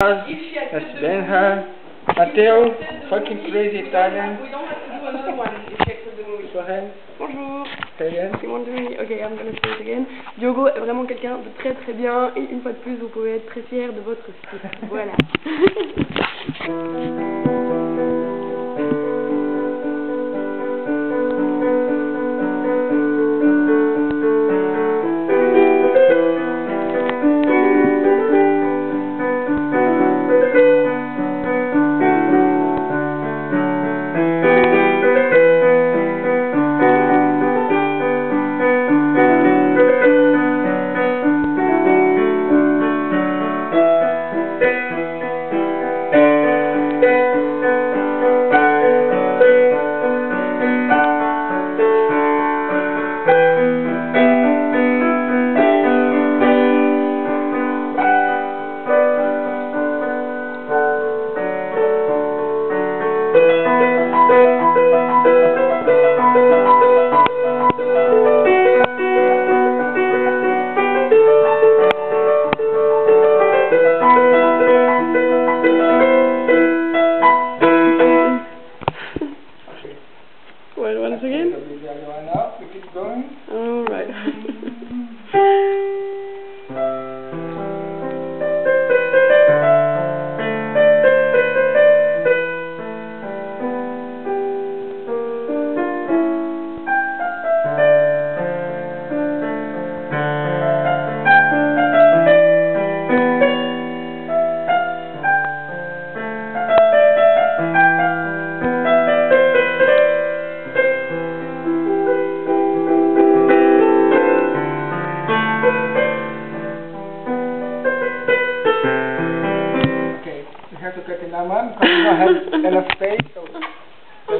That's Benha. Matteo, fucking crazy Italian. Bonjour. Say again. C'est mon demi. Ok, I'm gonna say it again. Diogo est vraiment quelqu'un de très très bien et une fois de plus, vous pouvez être très fier de votre style. Voilà. We keep going. All right. naman. Karina has enough faith, so, so